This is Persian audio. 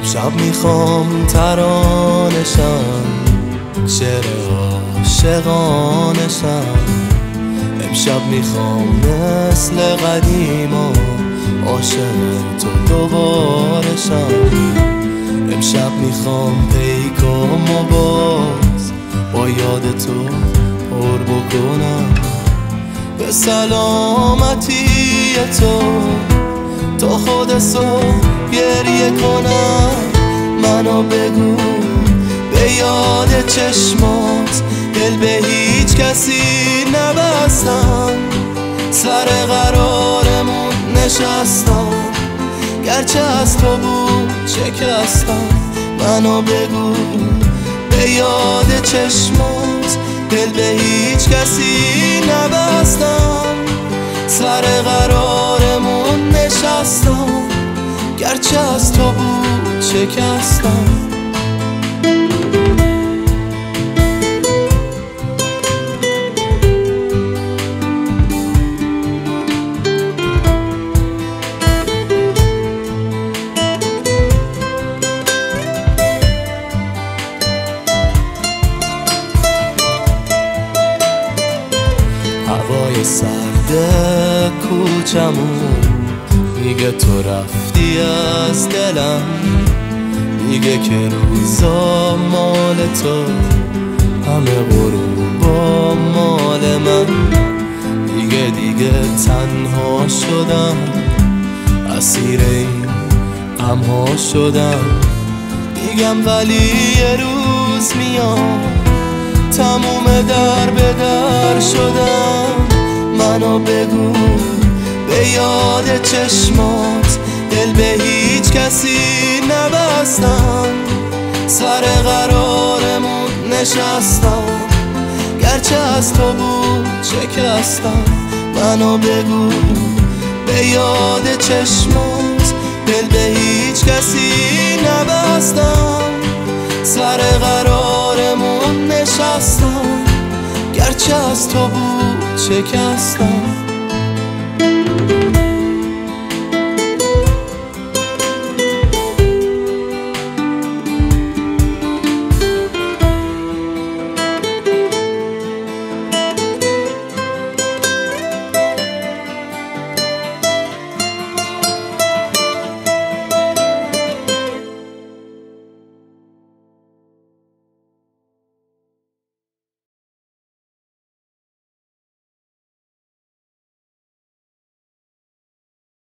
امشب می‌خوام ترانشم شعر عاشقانشم. امشب می‌خوام مثل قدیم و عاشق تو دوبارشم. امشب می‌خوام پیکام و باز با یاد تو پر بکنم. به سلامتی تو تا خود صبح گریه کنم. منو بگو به یاد چشمات دل به هیچ کسی نبستم. سر قرارمون نشستم. گرچه از تو بود شکستم. منو بگو به یاد چشمات دل به هیچ کسی نبستم. سر قرارمون نشستم. گرچه از تو شکستم. هوای سرد کوچمون میگه تو رفتی از دلم. میگه که روزا مال تو. همه غروب با مال من. دیگه دیگه تنها شدم. اسیر این غمها شدم. میگم ولی یه روز میام. تموم در به در شدم. منو بگو به یاد چشمات. دل به هیچ کسی نبستم سر قرارمون نشستم. گرچه از تو بود شکستم. منو بگو به یاد چشمات. دل به هیچ کسی نبستم. سر قرارمون نشستم. گرچه از تو بود شکستم.